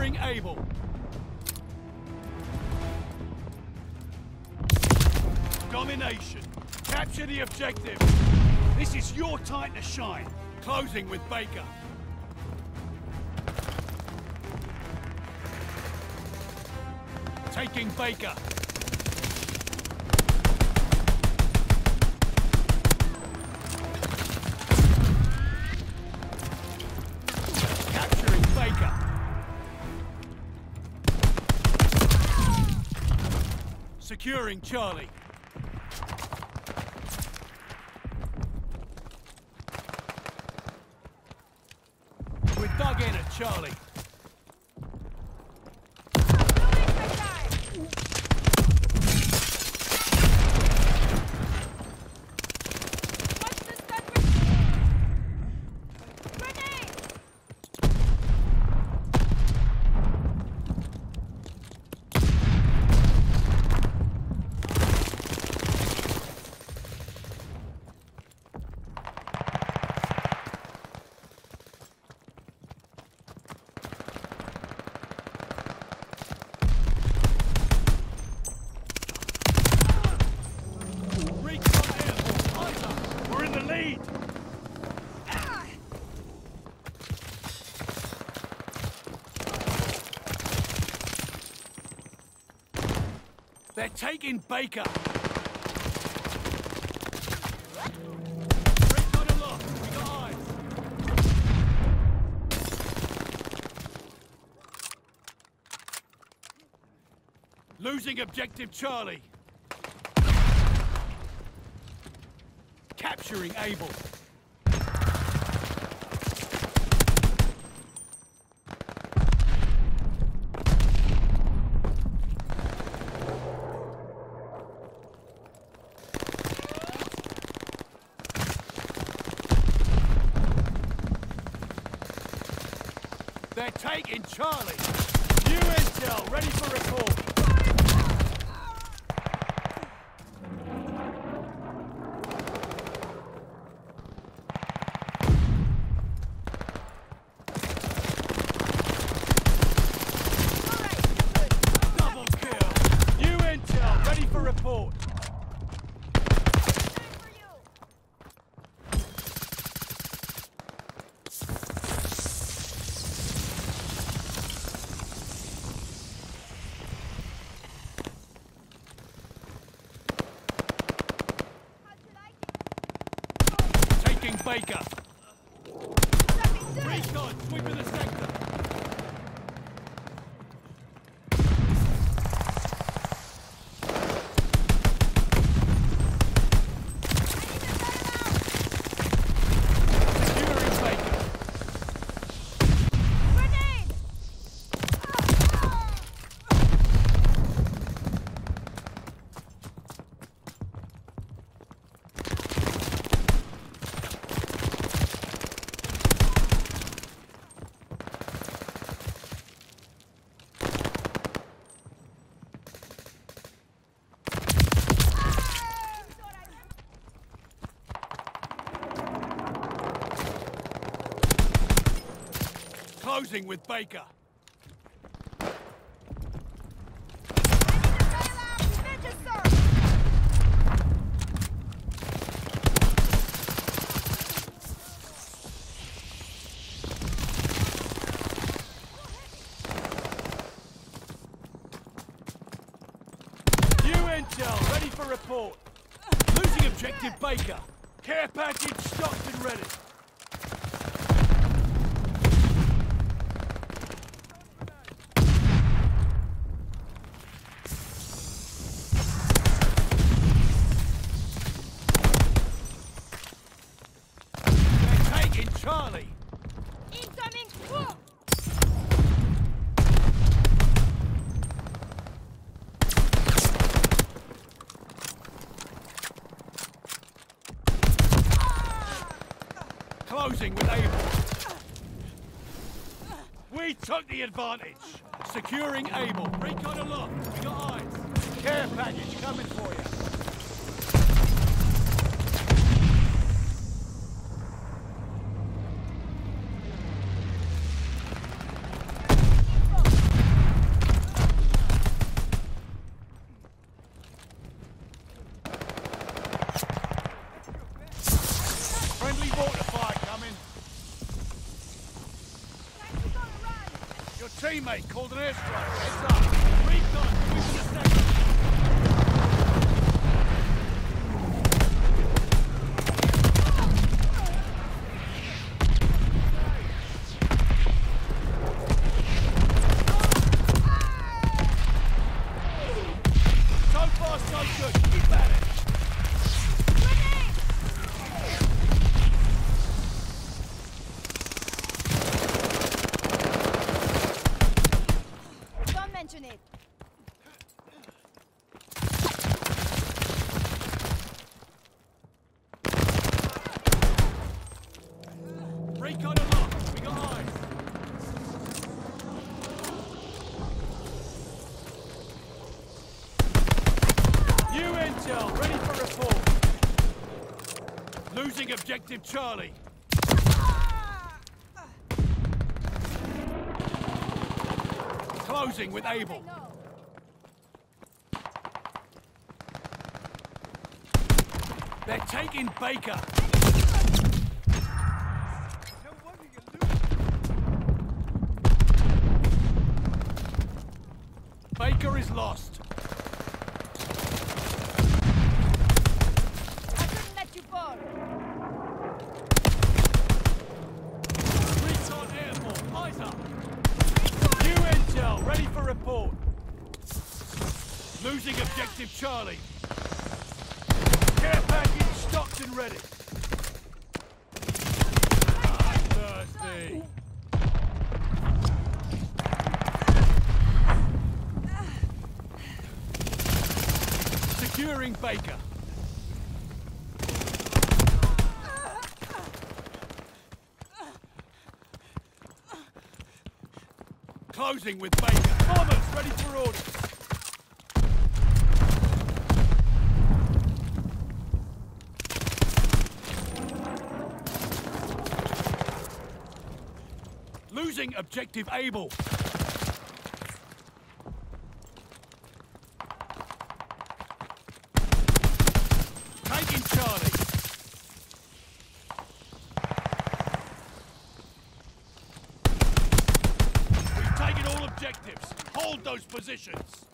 Securing Able. Domination. Capture the objective. This is your time to shine. Closing with Baker. Taking Baker. Securing Charlie. They're taking Baker. Losing objective Charlie. Capturing Able. They're taking Charlie. New intel, ready for report. Double kill. New intel, ready for report. Taking Baker. Recon, sweeping the sector. Securing Baker. Closing with Baker. Ready for report. Losing objective Baker. Care package stocked and ready. They're taking Charlie. Incoming! Ah! Closing with Able. We took the advantage. Securing Able. Recon aloft. We got eyes. Care package coming for you. Teammate called an airstrike. Heads up. Recon, moving the sector. So far, so good. Keep at it. Don't mention it. Recon aloft. We got eyes. New intel. Ready for report. Losing objective Charlie. Closing with Able. They're taking Baker. Baker is lost. I couldn't let you fall. Recon airborne. Eyes up. New intel. Ready for report. Losing objective Charlie. Care package stocked and ready. I'm thirsty. Securing Baker. Closing with Baker. Bombers ready for orders. Losing objective Able. Taking Charlie. We've taken all objectives. Hold those positions.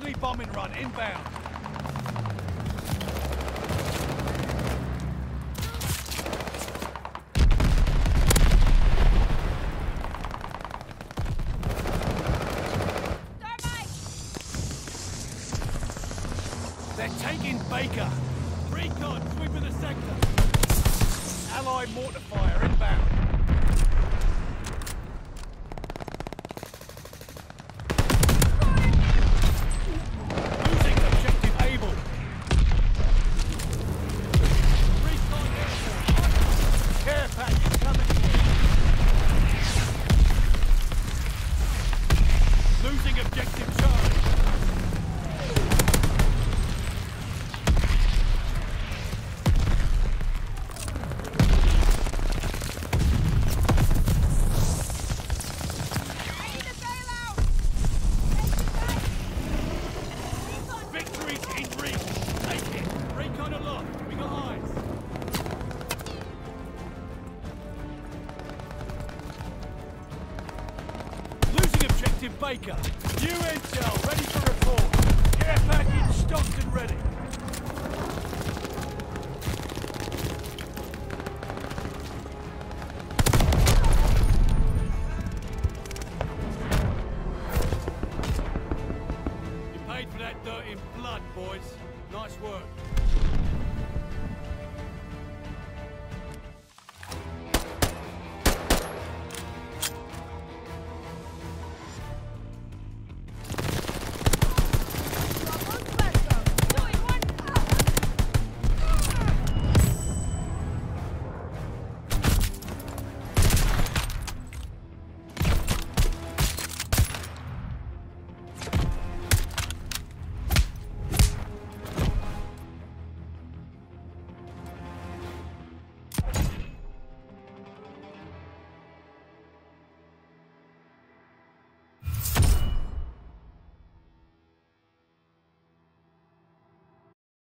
Friendly bombing run inbound. They're taking Baker. Recon sweeping the sector. Allied mortar fire objective Baker. New intel ready for report. Care package stocked and ready.